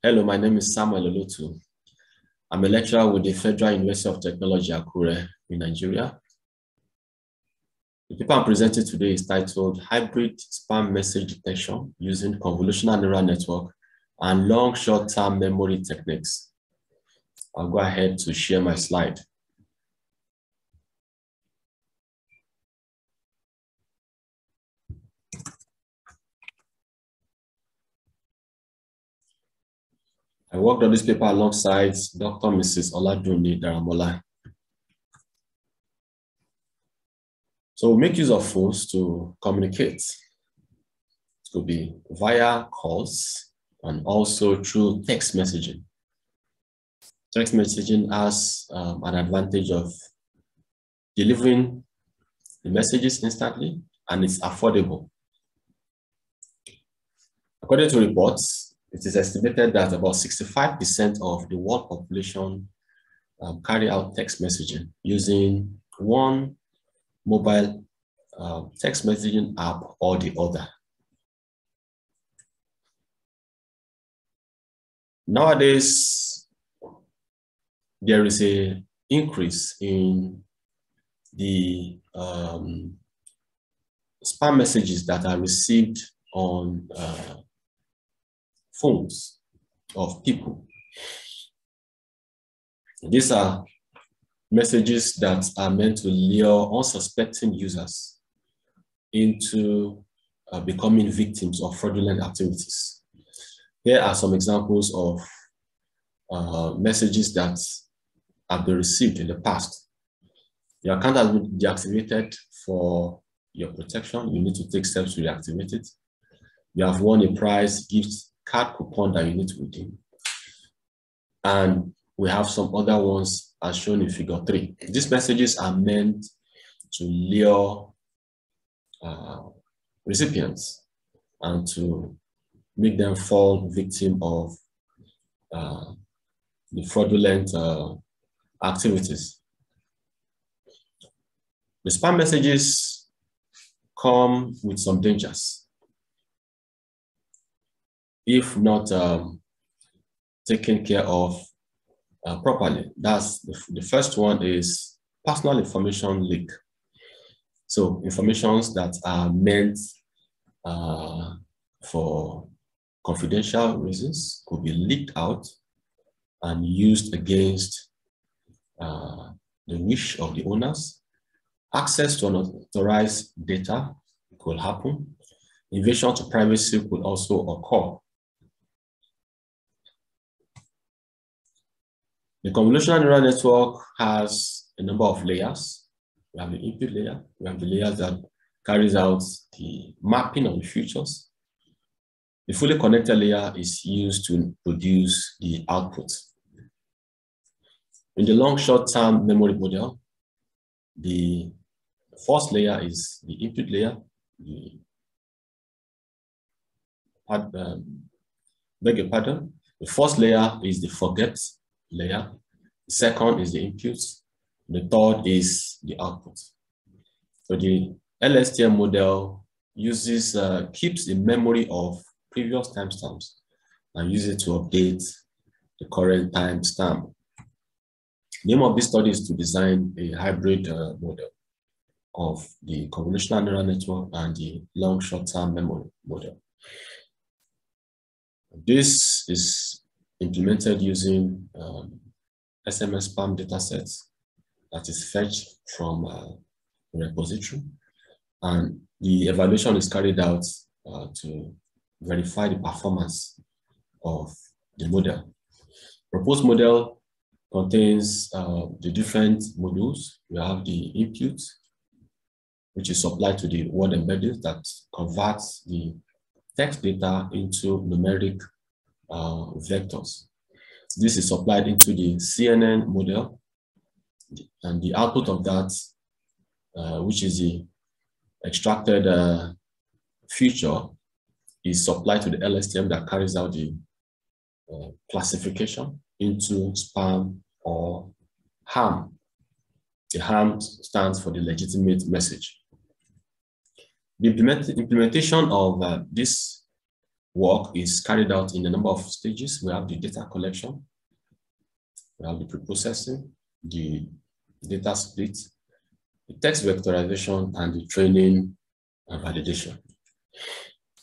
Hello, my name is Samuel Olotu. I'm a lecturer with the Federal University of Technology, Akure in Nigeria. The paper I'm presenting today is titled Hybrid Spam Message Detection using Convolutional Neural Network and Long Short-Term Memory Techniques. I'll go ahead to share my slide. I worked on this paper alongside Dr. Mrs. Oladuni Daramola. So make use of phones to communicate. It could be via calls and also through text messaging. Text messaging has um, an advantage of delivering the messages instantly and it's affordable. According to reports, it is estimated that about 65% of the world population um, carry out text messaging using one mobile uh, text messaging app or the other. Nowadays, there is a increase in the um, spam messages that are received on uh, phones of people. These are messages that are meant to lure unsuspecting users into uh, becoming victims of fraudulent activities. Here are some examples of uh, messages that have been received in the past. Your account has been deactivated for your protection. You need to take steps to reactivate it. You have won a prize, gift card coupon that you need to redeem. And we have some other ones as shown in figure three. These messages are meant to lure uh, recipients and to make them fall victim of uh, the fraudulent uh, activities. The spam messages come with some dangers if not um, taken care of uh, properly. That's the, the first one is personal information leak. So informations that are meant uh, for confidential reasons could be leaked out and used against uh, the wish of the owners. Access to unauthorized data could happen. Invasion to privacy could also occur. The convolutional neural network has a number of layers. We have the input layer, we have the layers that carries out the mapping of the features. The fully connected layer is used to produce the output. In the long short-term memory model, the first layer is the input layer. The, um, beg your pardon. The first layer is the forget layer. The second is the input. The third is the output. So the LSTM model uses, uh, keeps the memory of previous timestamps and uses it to update the current timestamp. Aim of this study is to design a hybrid uh, model of the convolutional neural network and the long short-term memory model. This is implemented using um, SMS spam datasets that is fetched from uh, the repository. And the evaluation is carried out uh, to verify the performance of the model. Proposed model contains uh, the different modules. We have the input, which is supplied to the word embedding that converts the text data into numeric uh, vectors. This is supplied into the CNN model, and the output of that, uh, which is the extracted uh, feature, is supplied to the LSTM that carries out the uh, classification into spam or ham. The ham stands for the legitimate message. The implement implementation of uh, this work is carried out in a number of stages. We have the data collection, we have the preprocessing, the data split, the text vectorization, and the training and validation.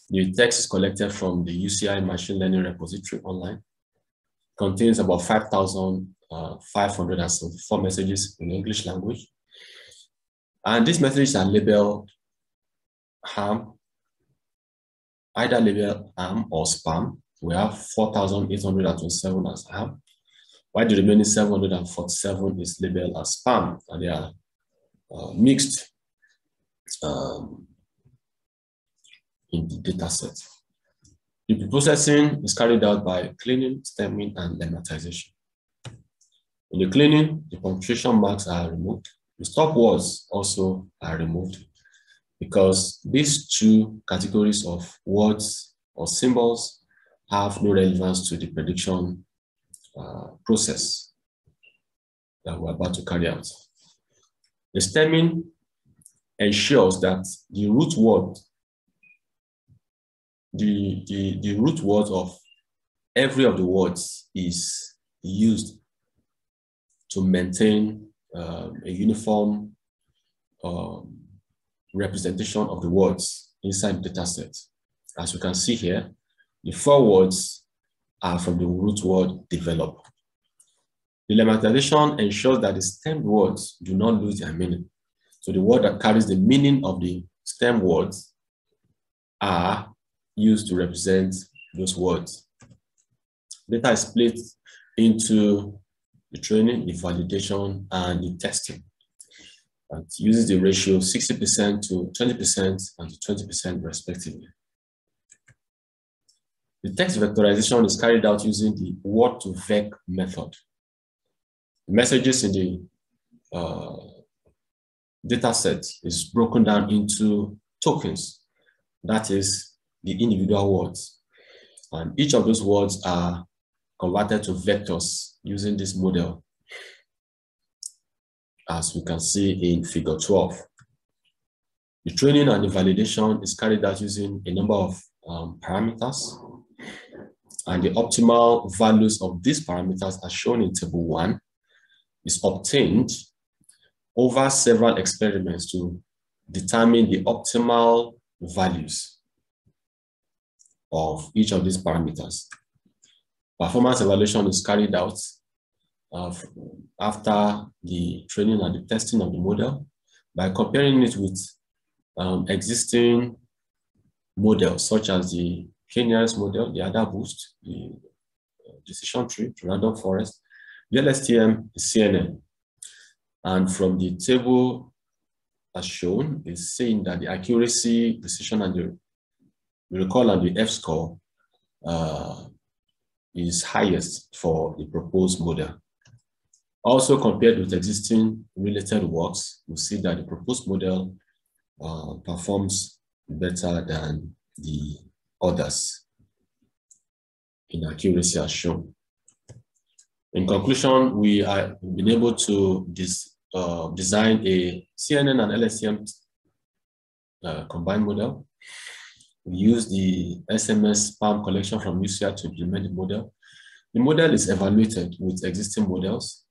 The text is collected from the UCI machine learning repository online. Contains about 5,574 uh, messages in English language. And these messages are labeled ham, either label ham or spam. We have 4,827 as ham, while the remaining 747 is labeled as spam, and they are uh, mixed um, in the data set. The processing is carried out by cleaning, stemming, and lemmatization. In the cleaning, the punctuation marks are removed. The stop words also are removed because these two categories of words or symbols have no relevance to the prediction uh, process that we're about to carry out. The stemming ensures that the root word the, the, the root word of every of the words is used to maintain uh, a uniform um, representation of the words inside the dataset. As you can see here, the four words are from the root word develop. The lemmatization ensures that the stem words do not lose their meaning. So the word that carries the meaning of the stem words are used to represent those words. Data is split into the training, the validation, and the testing. It uses the ratio 60% to 20% and to 20% respectively. The text vectorization is carried out using the word to vec method. The messages in the uh, data set is broken down into tokens. That is the individual words. And each of those words are converted to vectors using this model, as we can see in figure 12. The training and the validation is carried out using a number of um, parameters, and the optimal values of these parameters are shown in table one, is obtained over several experiments to determine the optimal values of each of these parameters. Performance evaluation is carried out after the training and the testing of the model by comparing it with um, existing models such as the k-nearest model, the AdaBoost, the uh, decision tree, random forest, the LSTM the CNN. And from the table as shown, is saying that the accuracy, precision, and the recall and the F-score uh, is highest for the proposed model. Also compared with existing related works, we see that the proposed model uh, performs better than the others in accuracy as shown. In conclusion, we have been able to uh, design a CNN and LSTM uh, combined model we use the SMS spam collection from UCI to implement the model. The model is evaluated with existing models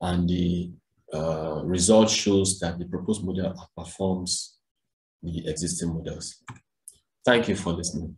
and the uh, result shows that the proposed model outperforms the existing models. Thank you for listening.